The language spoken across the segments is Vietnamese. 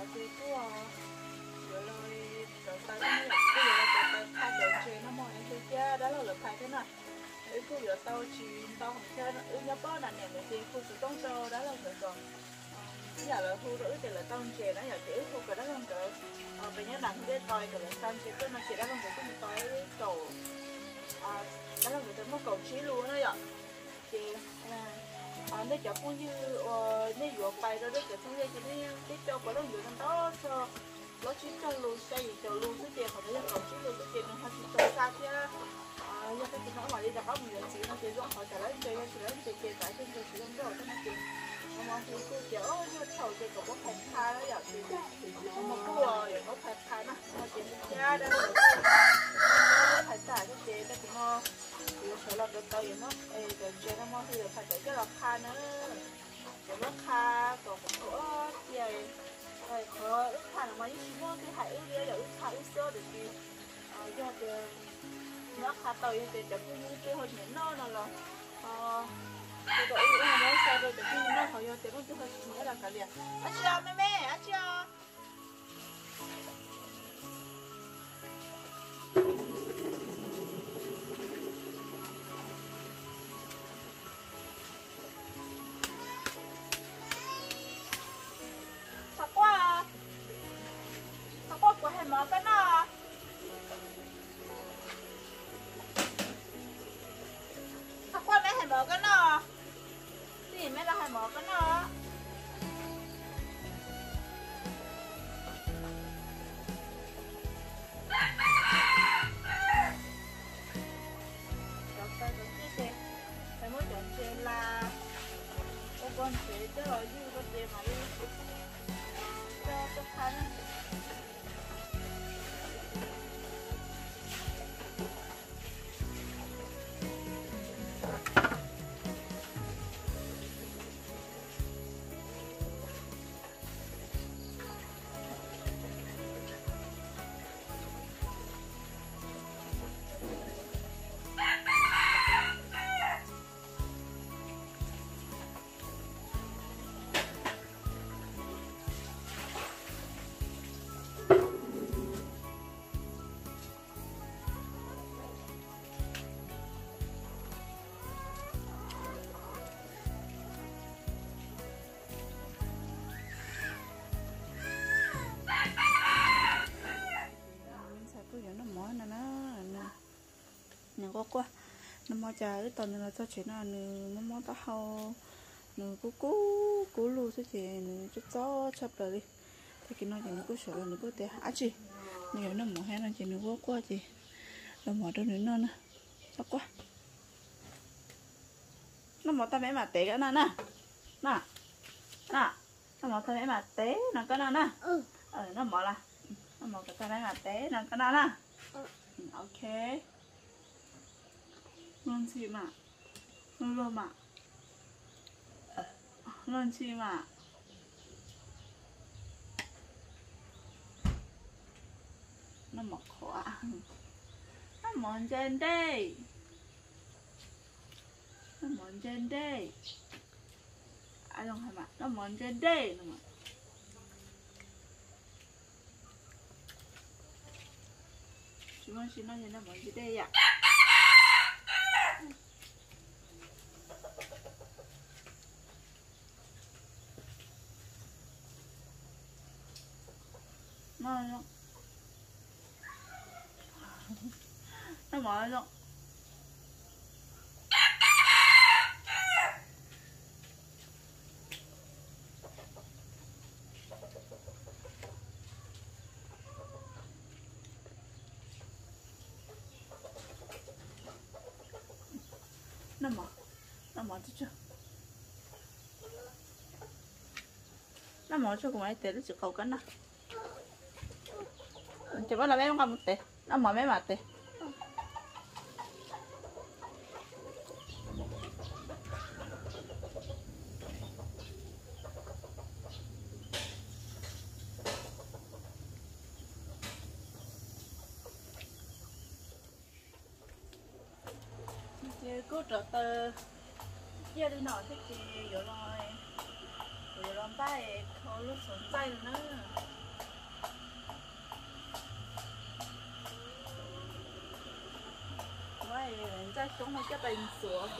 có cái rồi rồi rồi tới như là rồi tới tới khai được chuyện nó mọi cái kia đó là lực khai thế nào cái cô giờ tao chỉ tao không chơi nó ư nhớ bó là nè người tiền cô chỉ công cho đó là người còn giờ là thu đỡ thì là tao chè đó giờ chỉ thu cái đó không cỡ bây giờ làm cái coi cái là xong chỉ cái mà chỉ đó không cỡ cũng tới cầu đó là người ta mất cầu trí luôn đó vậy chị à nếu cho cũng như nếu bay ra đấy cái xong rồi cái cái cho có đó vừa đó cho nó chỉ cho luôn xây cho luôn cái tiền họ thấy còn chỉ luôn cái tiền nó chỉ cho xa chứ à giờ cái nói ngoài đi đặt áo mình chỉ nó chỉ dùng họ trả lấy chơi chỉ lấy chơi chơi tại cái người chỉ dùng đó cái tiền mà thì cứ kiểu như thầu thì có phải khai đó vậy thì mà cô rồi có phải khai mà mà tiền ra đây phải trả cái tiền đó thì nó thì số là được tao nó ê rồi chơi nó mà thì phải cái là khai nữa rồi nó khai còn có tiền rồi có ước khai mà những cái món cái hãy ước đi là ước khai ước sơ được thì do tiền nó khai tao thì để cũng cái hồi nhẫn nó là cái đó ước nó sao rồi để cái nó hồi giờ tiền nó hơi nhẫn là cái gì à chị à mẹ mẹ à chị à mở nó có quá. Nó mò trà cái tần là cho chuyện là nó mò tao hao. Nửa cú cú cú lu thế thì nửa chút gió chập lại đi. Thì cái nó chỉ nó có sợ là nó có thể hả chị. Nửa nó mò hay là chỉ nó có quá chị. Nó mò đâu nữa nó nè. Sao quá. Nó mò tao mẹ mà té cái nè nè. Nè. Nè. Nó mò tao mẹ mà té nó có nè nè. Ừ. Nó mò là. Nó mò cái tao mẹ mà té nó có nè nè ok luôn chi mà mà chi mà nó mọc khóa. Nó mòn trên đây. Nó mòn trên đây. À không phải mà nó mòn trên đây. Nó mòn chúng con xin nó nó mòn trên đây ạ. Nó lắm. Nó mở nó nó mở. Nó mở chưa? Nó mở cho cùng ai tệ nó chịu cầu cắn nào có là mấy con một tệ nó mở mấy mặt tệ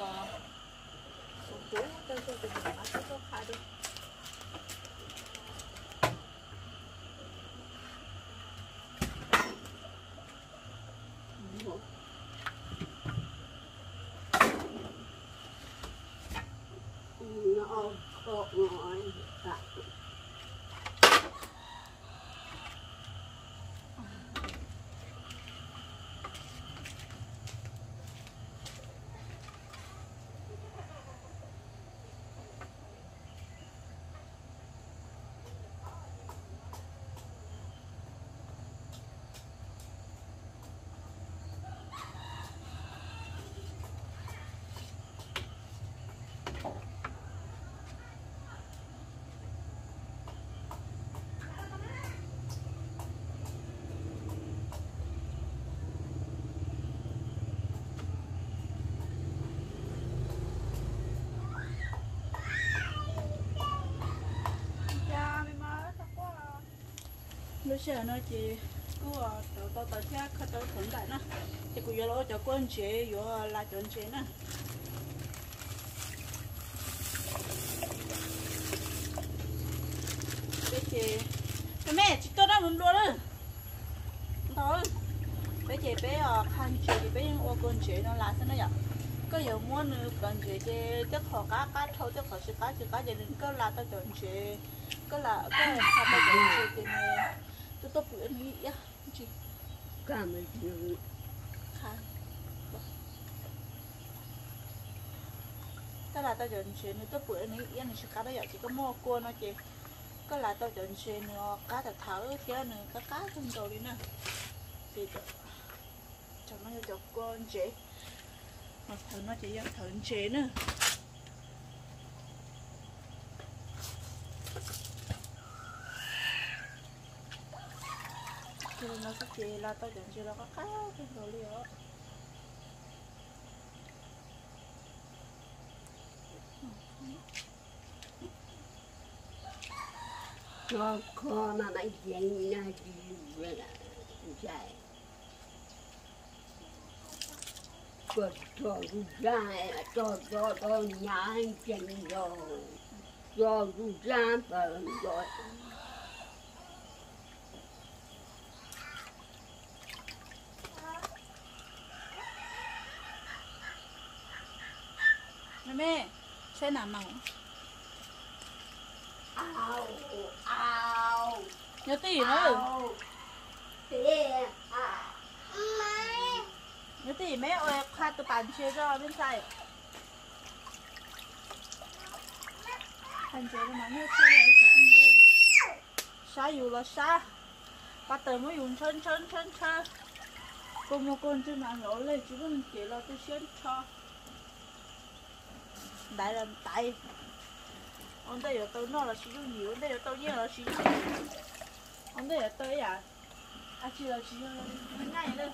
Bye. Xe nó chỉ cứ tàu tàu tàu xe khát tàu thuận đại nó. Thì cũng giờ cho con chế giờ là chuẩn chế nè cái chế cái mẹ chỉ tôi đang muốn luôn đó. Thôi. Cái chế bé ờ, ở khăn chế thì bé ô con chế nó là sao nó vậy có giờ muốn ờ, con chế chế chắc họ cá cá thâu chắc họ sẽ cá sẽ cá gia đình có là tao chuẩn chế cái là cái là tao chuẩn chế thì này tôi tôi bữa này ya chị cả cái là tao chọn chuyện nữa tao bữa này yên này chỉ cá đó giờ chỉ có mua cua nó chị có là tao chọn chuyện nữa cá thật thở kia nữa cá cá không đầu đi nè thì cho nó cho con chị mà thở nó chỉ cho thở chế nữa nó sẽ chỉ là tôi chẳng chỉ là có cá trong đầu đi cho con mà mấy dành này thì về là chạy cho cho ra cho cho cho nhà anh chân rồi. Cho ra bờ rồi. Mẹ. Xe nào màu ao ao. Nhớ tỷ nữa. À. Nhớ tỷ mẹ ơi khoa từ bàn chia cho bên sai bàn nó nói như thế này không nhiều xa dù là xa. Bắt đầu mới dùng chân chân chân chân. Cô một con chân nào lỗ lên chỉ cần chỉ là tôi xuyên cho đại là tại. Ông đây ở tôi nó là sử dụng nhiều ông đây ở tôi nhiều là sử dụng ông đây ở tôi à? À chỉ là sử dụng ngay đây.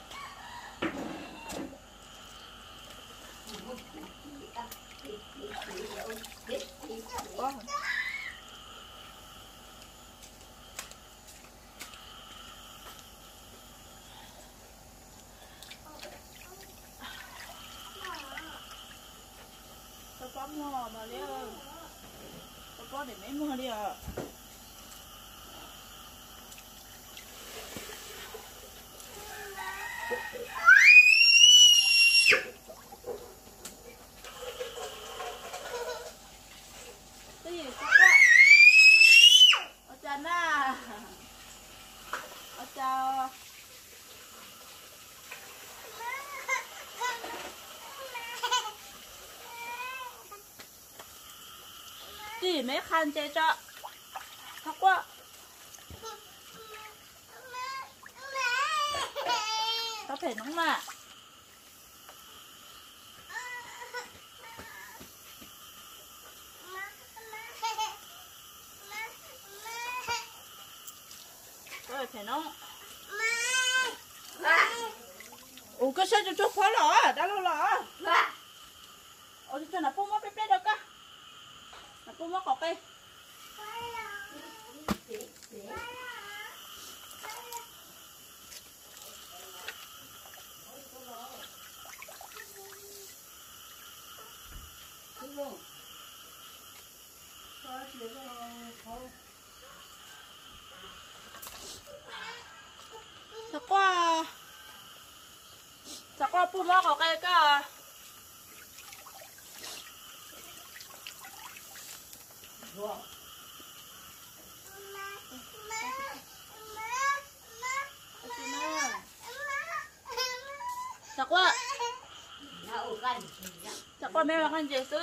Quá tao có mua mà lấy ơi tao có để mấy mua đi à cái gì có quá ở trên à ở chào mấy khăn chơi cho thật quá có thể nóng mà rồi thể nóng ủa cái xe cho cho khó lỏ đã lâu lỏ ủa cho nó bông mất bếp đâu cả cô mất cọc đi Sao qua Sao qua pu mất cọc cái cơ Sao qua Đâu cần gì đó. Sao qua mẹ mà con chế sự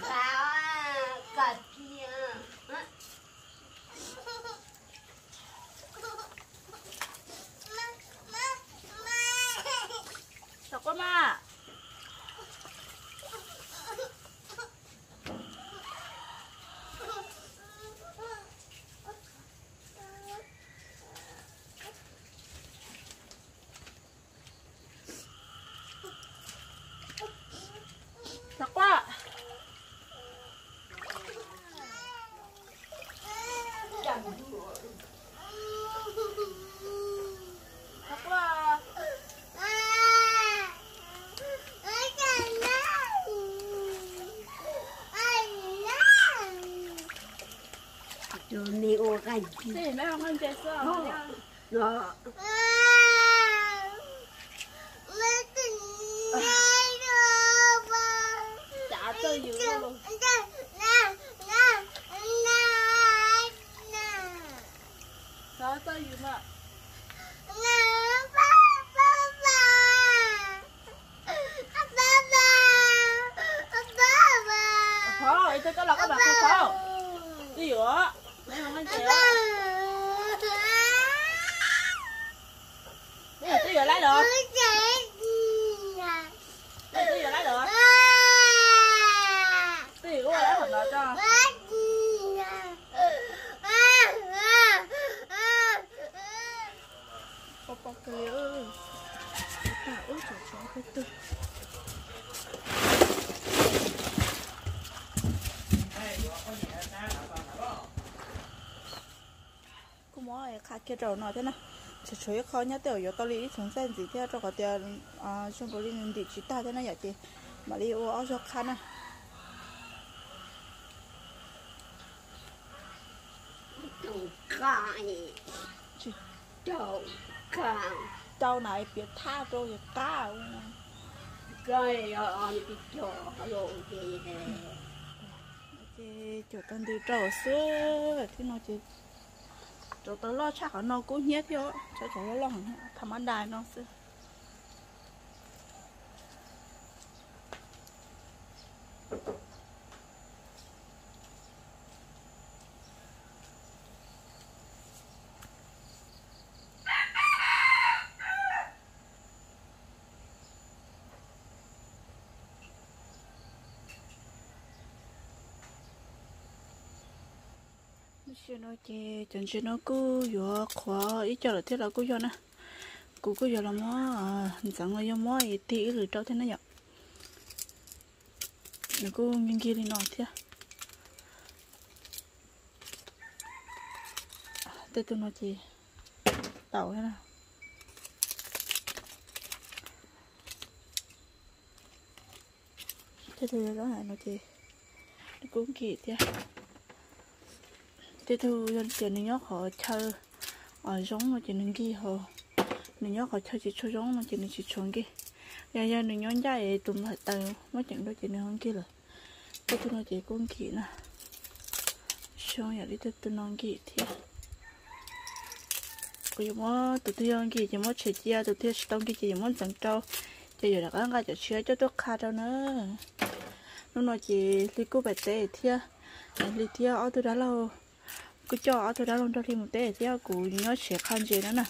Sao à, cà kia. Hả? Sao qua mà Sao qua Chẳng đùa. Sao qua rồi mẹ ô cái Thì mẹ mà con chế sự. Chả chơi dữ luôn Sao chơi dữ mà Thôi, tôi có là các bạn không sao Đi giữa Mẹ mà con chế Đi giữa, đi giữa lấy được Đi đi giữa lấy được Đi giữa lấy thật là cho Bọc cái ơi À, út trời trời cái tư cô mua ở khá kia trâu nói thế nào chỉ chơi khó nhá tiểu yếu tao lý chúng sen gì theo cho có tiền à trong có liên địa chỉ ta thế này vậy thì mà đi ô áo cho khăn à Đâu cái. Này biết tha rồi thì cao, Cái ờ, ờ, cái chỗ rồi gì hè. thì chỗ tân đi trâu xưa thì nó chỉ chỗ tao lo chắc nó cũng nhét vô cho chỗ nó lo hẳn thầm ăn đài nó xưa Chứ nó chè chẳng chứ nó cứ vừa khó ít cho là thế ờ, là cứ cho nè cứ cứ giờ là mó chẳng là do mó ít tí rồi trâu thế nó nhở? Nó cứ nghiêng kia đi nọ thế. Tê tụi nó chè tàu thế nào? Thế tụi đó là nó chè nó cũng kỳ thế thế thu dân tiền nên nhớ họ chơi. Ở giống mà chỉ nên ghi họ nên nhớ họ chơi chỉ cho giống mà chỉ nên chỉ chọn ghi giờ giờ nên nhớ dạy tụm lại mình mới chẳng chuyện đó chỉ nên không ghi rồi thế thu nó chỉ cũng kỹ nè. Xong giờ đi tới tụi nó ghi thì bây giờ mà tụi tôi ăn ghi chỉ mới chơi chia, tụi tôi tông ghi chỉ mới chẳng trâu bây giờ là cái ngay cho chơi cho tôi khá đâu nữa. Nó nói chỉ đi cô bé tê thì đi theo ở tôi đã lâu cứ cho ở tôi đã luôn cho thêm một té thì cụ nhớ sẽ khăn gì nữa nè.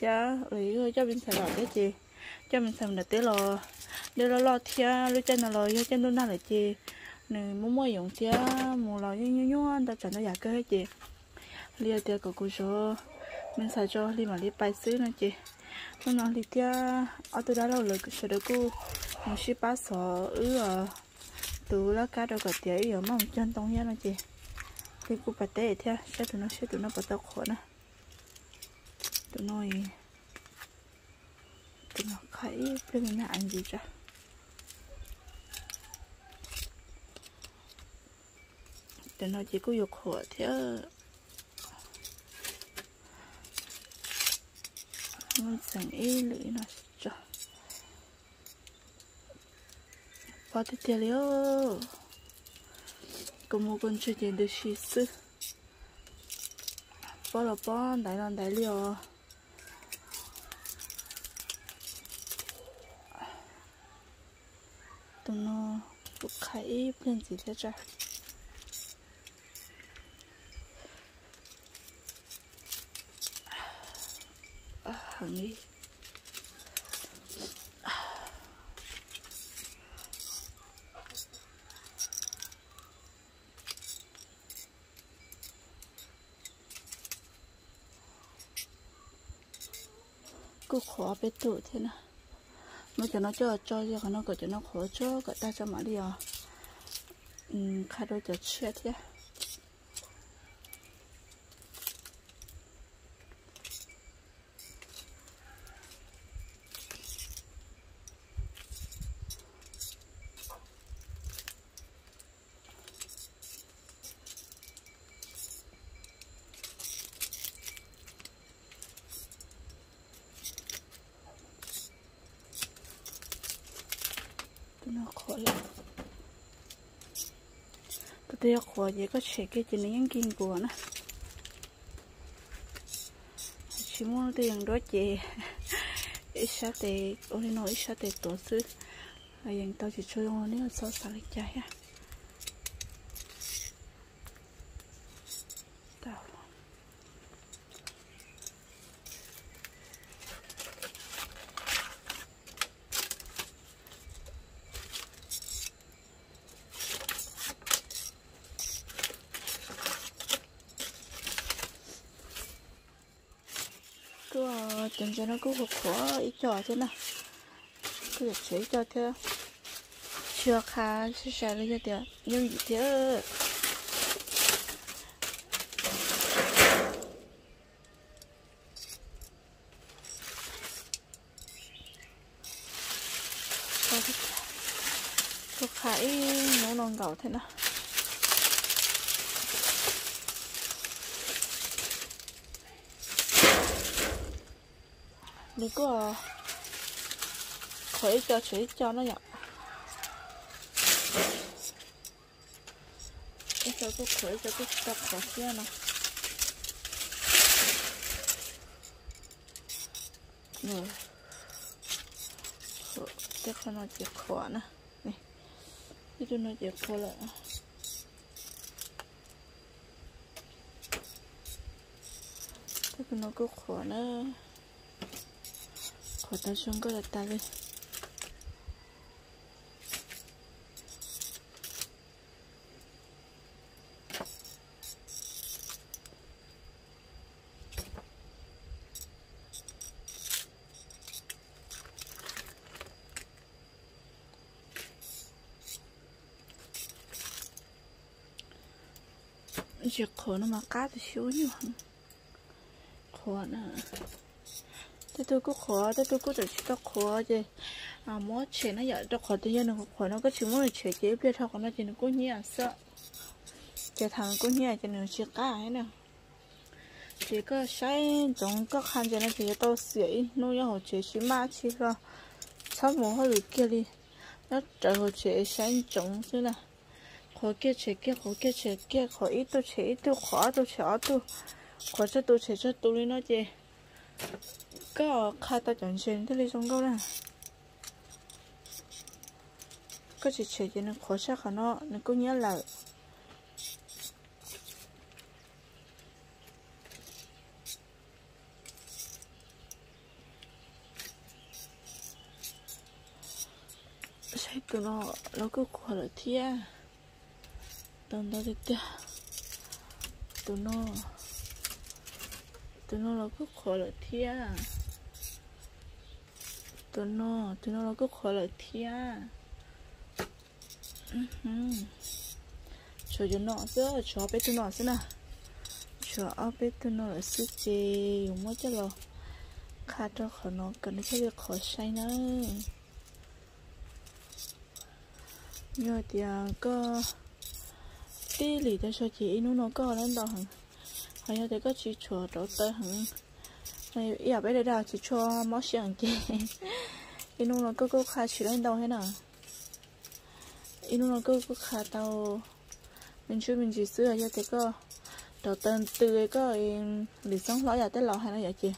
Cha lấy cho mình xài bảo cái gì? Cho mình xài là tế lo. Để lo lo thia lúc chân là lo cho chân tôi nào lại gì, này muốn mua dùng thia mua lo như như như anh ta chẳng nó giả cơ hết gì, lia thia của cô số. Mình xài cho đi mà đi bài xứ nữa chị. Nó nói thì tia ở từ đó đâu lời sẽ được cô một ship bát sọ ứ ờ. ở từ lá cá đâu có tiền ở mong chân tông nha nó chị cái cụ bà tê thế, sẽ tụi nó sẽ tụi nó bắt đầu khổ nè tụi nó tụi nó khai bên nhà anh gì ra tụi nó chỉ có dục khổ thế, nó sẵn ý lưỡi nó cho bỏ thì tiền liêu como một con chơi tiền được xí sư bỏ là bỏ đại non đại liều, tụi nó bục khai bên gì thế hàng đi biết tụ thế nào mà cho nó cho cho cho nó có cho nó khó cho cả ta cho mà đi à khai đôi cho chết thế nó khó lắm tôi của khó gì có trẻ cái chuyện này kinh của nó chỉ muốn tiền đó chị. Ít sát thì, ôi, nói ít sát thì tổ sư. Hay rằng tao chỉ chơi ngon nếu so sánh lại chạy ha tao cứ chừng cho nó cứ hộp khó ít trò thế nào. Cứ để chế cho thế. Chưa khá sẽ xài lên cho tiền nhưng gì thế? Có khải nấu non gạo thế nào. Đừng có khỏi cho chửi cho nó nhập cái cho cái khỏi cho cái tập khỏi kia nè nè cái con nó chỉ khó nè này cái đứa nó chỉ khó lại cái con nó cứ khó nữa khó ta xuống cái là ta lên chỉ khó nó mà cá thì xíu nhiều hơn khó nữa thế tôi cứ khó, thế tôi cứ tự chỉ tao khó chứ. À mỗi chuyện nó giờ tao khó tự giờ nó khó, nó có chỉ mỗi chuyện chế biết thôi, còn nó chỉ nó cũng nhẹ, sợ. Chỉ thằng cũng nhẹ cho nó chỉ cá ấy nè. Chỉ có sai trong các hàng cho nó chỉ tao sửa nó yêu hồ chỉ chỉ mà chỉ là sao muốn hơi được kia đi. Nó trở hồ chỉ sai trong thế là khó kia chỉ kia, khó kia chỉ kia, khó ít tôi chỉ ít tôi khó tôi chỉ ít tôi khó cho tôi chỉ cho tôi nó chứ có nè chế nó chắc nó cứ khổ là sai tụi nó nó cứ thia tụi nó đi tia tụi nó tụi nó là cứ khổ là thia tụi nó tụi nó cứ khỏi lại thia cho cho nó chứ cho bé tụi nó chứ nè cho bé tụi nó là sức gì dùng mới cho lo khá cho khỏi nó cần nó sẽ việc khỏi nữa nhờ thì có tí lì cho chị nó nó có lên đó hả hay là để có chị chờ đó tới hả này à bé đây đào chỉ cho món xiang chị inu nó cứ cứ khá chỉ lên đâu thế nào? Inu nó cứ cứ khá tao. Mình chưa mình chỉ xưa cho thế có đầu tên từ ấy có lì sống lõi giờ tới lò hay là vậy chị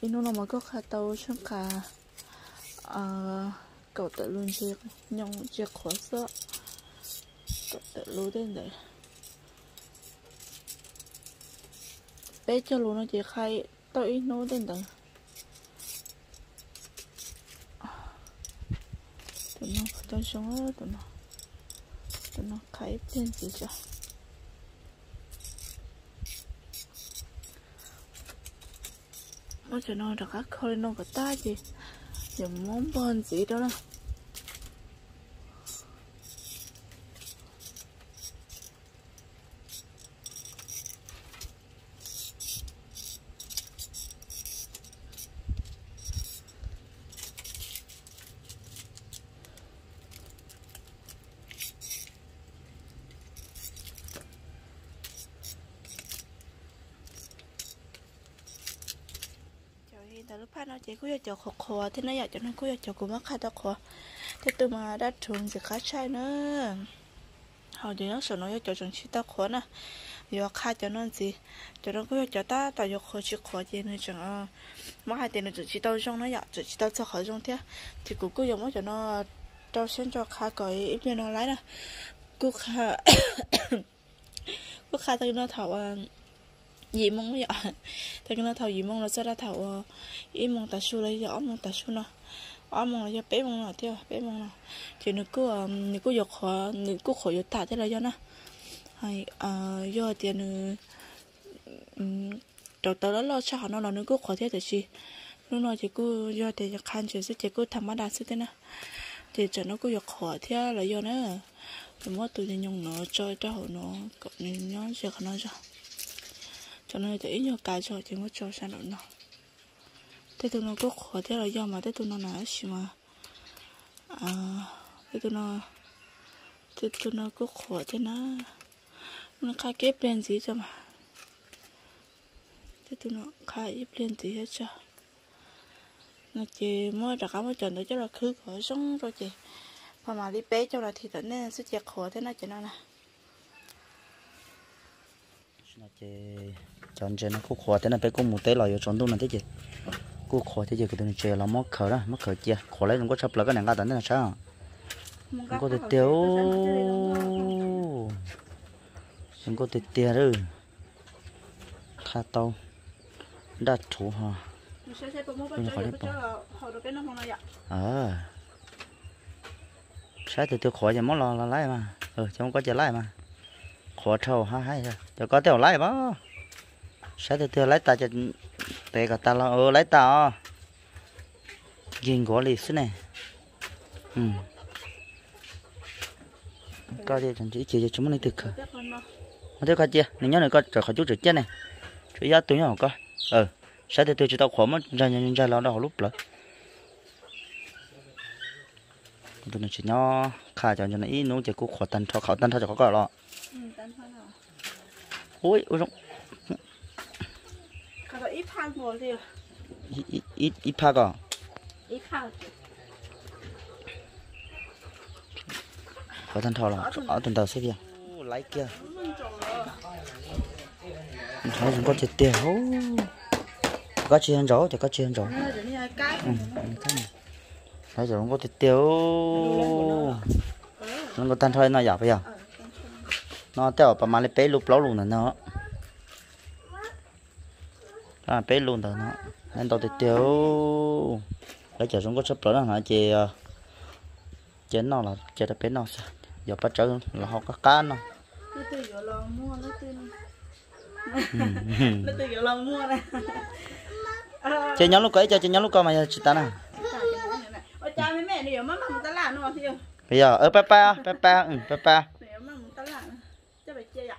inu nó mà có khá tao trong cả à cậu tự luôn chiếc nhông chiếc khó sợ cậu tự luôn đến đấy bé cho luôn nó chỉ khai tới nó đến đây tụi nó phải cho xuống á tụi nó tụi nó khai bên gì cho nó cho nó được các khơi nó có ta gì? Giờ muốn bên gì đó nè tại lúc phát cho khó khó thế nó giờ cho nó có cho cũng mắc khai tao khó thế tôi mà đã thường thì khá sai nữa họ thì nó sợ nó cho chúng chỉ tao khó nè giờ khai cho nó gì cho nó có cho ta tao giờ khó chỉ khó gì nữa chẳng mà hai tiền nó chỉ tao trong nó giờ chỉ tao cho khó trong thế thì cũng cứ mới cho nó tao xem cho khai coi ít như nó lấy nè cứ khai cứ khai tao nó thảo gì mong vậy thì cái nó thầu gì mong là sẽ ra thầu ờ, ý mong ta su lấy rõ mong ta su nó ó, mong là cho bé mong là tiêu bé mong là thì nó cứ ờ, nó cứ giật họ nó cứ khổ giật thả thế là do nó. Hay à do tiền nó đầu tớ đó lo cho họ, nó là nó cứ khổ thế thì gì lúc nào thì cứ do thì khăn chuyện sẽ chỉ cứ thầm mà đạt thế này thì cho nó cứ giật khổ thế là do nó. Thì mỗi tụi nhung nó, chơi cho họ nó, cậu nên nhớ sẽ nó cho cho nên chỉ ít nhiều cái cho chỉ mới cho sang nó thế tụi nó có khó thế là do mà thế tụi nó nói gì mà. À thế tụi nó, thế tụi nó có khó thế nó nó khai kép lên gì cho mà. Thế tụi nó khai ép lên gì hết cho. Nó chỉ mới đặt áo mới trần được chứ là khứ khỏi sống rồi chị. Mà mà đi bé cho là thì tận nên sẽ chẹt khó thế nó chỉ nó nè. Nó chỉ chọn chơi nó cũng khó thế này phải có một tế loại chọn đúng là thế gì cũng khó thế gì cái đừng chơi là mất khờ đó mất khờ chia khó lấy không có chấp là cái này ngã tận thế là sao? Không có thể tiêu không có thể tiêu rồi khá tao. Đã thủ ha. À. Sai từ tiêu khó thì mất lo là lái mà. Ừ chứ không có chơi lái mà. Khó trâu ha hay rồi cho có tiêu lái bao sẽ từ từ lấy ta cho tệ cả ta là ờ lấy ta giền gõ lì xí này ừ. Có đi thằng chỉ chỉ cho chúng mình thực mà thế coi chưa? Nếu nhớ này coi trở khỏi chút trực chết này. Chú giá túi nhỏ coi. Ờ sẽ từ từ cho tao khổ mất ra ra ra lo đâu lúc rồi tụi nó chỉ nhỏ khá cho cho nó ít nó chỉ cố khổ tan cho khẩu tan cho có lo. Ôi ôi ít phang ngồi đi ít ít ít phang à? Ít phang có thân thò là ở tuần đầu xếp kia lấy kia thấy chúng có chết hố có chuyện rõ thì có chuyện rõ thấy rồi không có chết tiêu nó có thân thôi nó giả bây giờ nó tiêu bà mà lấy bé lục lấu luôn nữa nó à bé luôn rồi nó nên tôi thì tiêu lấy chờ chúng có sắp tới là chị chén nó là chị đã bé nó sao giờ bắt trở là họ có cá nó nó từ giờ lòng mua nó từ nó từ giờ lòng mua này chị nhóm lúc ấy cho chị nhóm lúc coi mà chị ta nào nó thì bây giờ pe pe pe pe ừ pe nếu mà muốn tắt lại chắc phải chia ạ